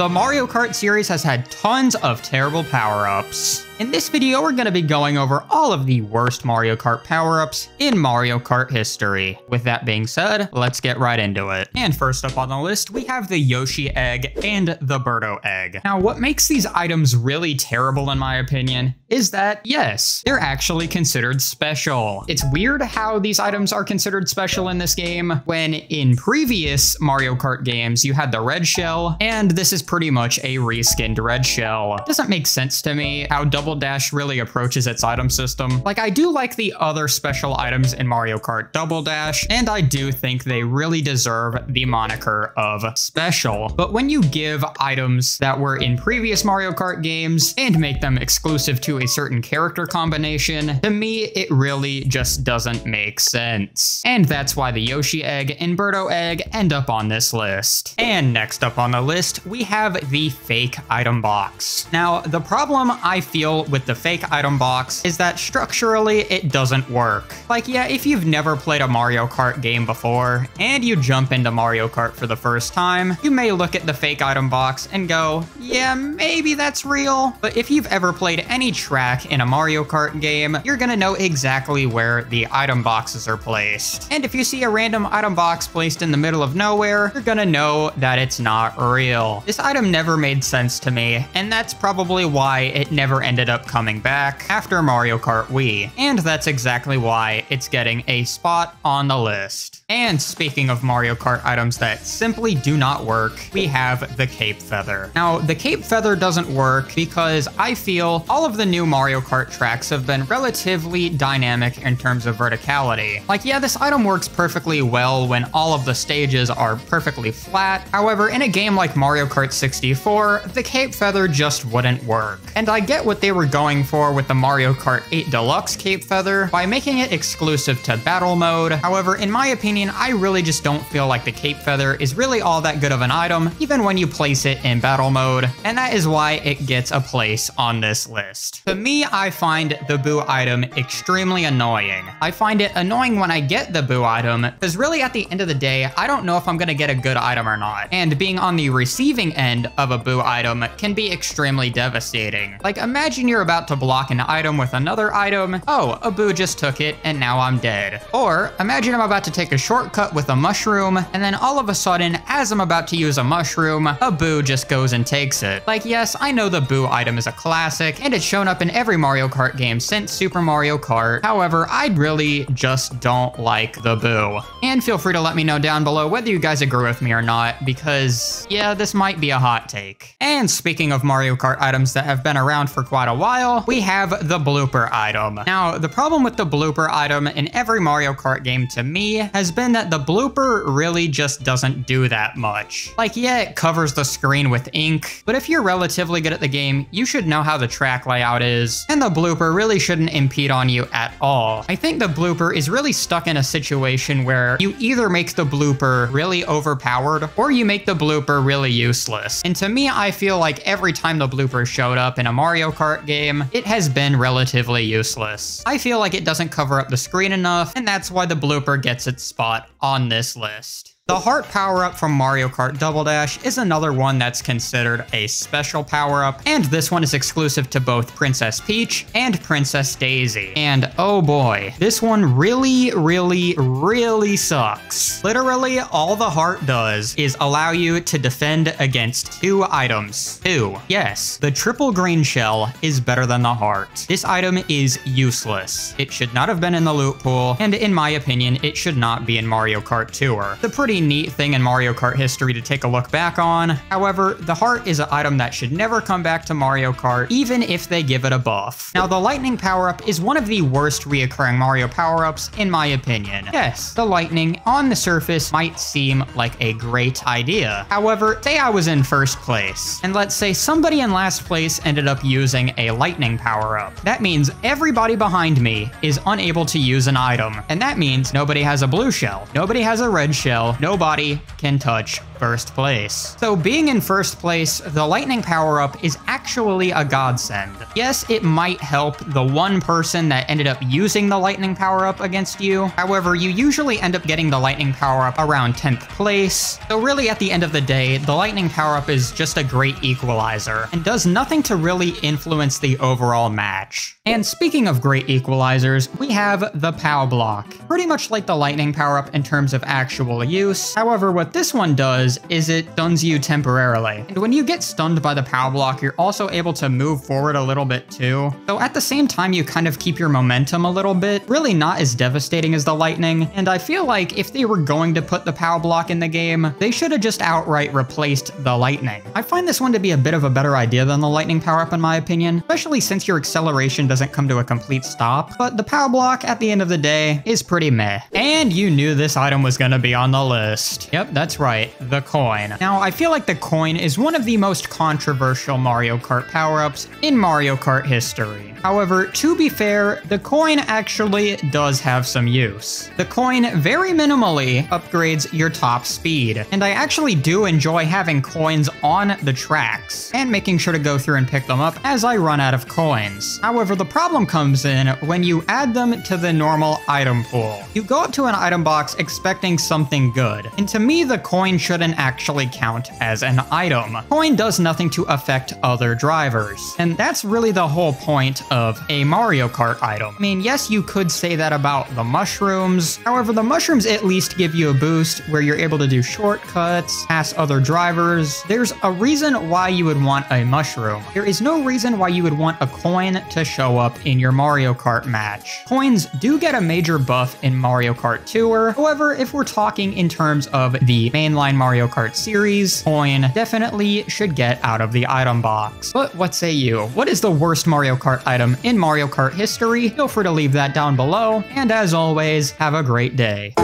The Mario Kart series has had tons of terrible power-ups. In this video, we're going to be going over all of the worst Mario Kart power-ups in Mario Kart history. With that being said, let's get right into it. And first up on the list, we have the Yoshi Egg and the Birdo Egg. Now, what makes these items really terrible in my opinion is that, yes, they're actually considered special. It's weird how these items are considered special in this game when in previous Mario Kart games, you had the red shell, and this is pretty much a reskinned red shell. It doesn't make sense to me how Double Double Dash really approaches its item system. Like, I do like the other special items in Mario Kart Double Dash, and I do think they really deserve the moniker of special. But when you give items that were in previous Mario Kart games and make them exclusive to a certain character combination, to me, it really just doesn't make sense. And that's why the Yoshi Egg and Birdo Egg end up on this list. And next up on the list, we have the fake item box. Now, the problem I feel with the fake item box is that structurally it doesn't work. Like, yeah, if you've never played a Mario Kart game before and you jump into Mario Kart for the first time, you may look at the fake item box and go, yeah, maybe that's real. But if you've ever played any track in a Mario Kart game, you're gonna know exactly where the item boxes are placed. And if you see a random item box placed in the middle of nowhere, you're gonna know that it's not real. This item never made sense to me, and that's probably why it never ended up coming back after Mario Kart Wii, and that's exactly why it's getting a spot on the list. And speaking of Mario Kart items that simply do not work, we have the Cape Feather. Now, the Cape Feather doesn't work because I feel all of the new Mario Kart tracks have been relatively dynamic in terms of verticality. Like, yeah, this item works perfectly well when all of the stages are perfectly flat. However, in a game like Mario Kart 64, the Cape Feather just wouldn't work. And I get what they were going for with the Mario Kart 8 Deluxe Cape Feather by making it exclusive to Battle Mode. However, in my opinion, opinion, I really just don't feel like the Cape Feather is really all that good of an item, even when you place it in battle mode, and that is why it gets a place on this list. To me, I find the Boo item extremely annoying. I find it annoying when I get the Boo item, because really at the end of the day, I don't know if I'm gonna get a good item or not, and being on the receiving end of a Boo item can be extremely devastating. Like, imagine you're about to block an item with another item, oh, a Boo just took it, and now I'm dead. Or, imagine I'm about to take a shortcut with a mushroom, and then all of a sudden, as I'm about to use a mushroom, a Boo just goes and takes it. Like, yes, I know the Boo item is a classic, and it's shown up in every Mario Kart game since Super Mario Kart. However, I really just don't like the Boo. And feel free to let me know down below whether you guys agree with me or not, because, yeah, this might be a hot take. And speaking of Mario Kart items that have been around for quite a while, we have the blooper item. Now, the problem with the blooper item in every Mario Kart game to me has been that the blooper really just doesn't do that much. Like, yeah, it covers the screen with ink, but if you're relatively good at the game, you should know how the track layout is, and the blooper really shouldn't impede on you at all. I think the blooper is really stuck in a situation where you either make the blooper really overpowered, or you make the blooper really useless. And to me, I feel like every time the blooper showed up in a Mario Kart game, it has been relatively useless. I feel like it doesn't cover up the screen enough, and that's why the blooper gets its spot spot on this list. The heart power-up from Mario Kart Double Dash is another one that's considered a special power-up, and this one is exclusive to both Princess Peach and Princess Daisy. And oh boy, this one really, really, really sucks. Literally, all the heart does is allow you to defend against two items. Two. Yes, the triple green shell is better than the heart. This item is useless. It should not have been in the loot pool, and in my opinion, it should not be in Mario Kart Tour. The pretty neat thing in Mario Kart history to take a look back on. However, the heart is an item that should never come back to Mario Kart, even if they give it a buff. Now, the lightning power-up is one of the worst reoccurring Mario power-ups, in my opinion. Yes, the lightning on the surface might seem like a great idea. However, say I was in first place, and let's say somebody in last place ended up using a lightning power-up. That means everybody behind me is unable to use an item, and that means nobody has a blue shell, nobody has a red shell, nobody can touch first place. So being in first place, the lightning power up is actually a godsend. Yes, it might help the one person that ended up using the lightning power up against you. However, you usually end up getting the lightning power up around 10th place. So really at the end of the day, the lightning power up is just a great equalizer and does nothing to really influence the overall match. And speaking of great equalizers, we have the POW block. Pretty much like the lightning power up in terms of actual use. However, what this one does is it stuns you temporarily. And when you get stunned by the power block, you're also able to move forward a little bit too. So at the same time, you kind of keep your momentum a little bit. Really not as devastating as the lightning. And I feel like if they were going to put the power block in the game, they should have just outright replaced the lightning. I find this one to be a bit of a better idea than the lightning power up in my opinion, especially since your acceleration doesn't come to a complete stop. But the power block at the end of the day is pretty meh. And you knew this item was gonna be on the list. Yep, that's right, the coin. Now, I feel like the coin is one of the most controversial Mario Kart power-ups in Mario Kart history. However, to be fair, the coin actually does have some use. The coin very minimally upgrades your top speed, and I actually do enjoy having coins on the tracks, and making sure to go through and pick them up as I run out of coins. However, the problem comes in when you add them to the normal item pool. You go up to an item box expecting something good, and to me the coin shouldn't actually count as an item. Coin does nothing to affect other drivers, and that's really the whole point of a Mario Kart item. I mean, yes, you could say that about the mushrooms. However, the mushrooms at least give you a boost where you're able to do shortcuts, pass other drivers. There's a reason why you would want a mushroom. There is no reason why you would want a coin to show up in your Mario Kart match. Coins do get a major buff in Mario Kart Tour. However, if we're talking in terms of the mainline Mario Kart series, coin definitely should get out of the item box. But what say you? What is the worst Mario Kart item in Mario Kart history, feel free to leave that down below, and as always, have a great day.